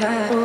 Yeah.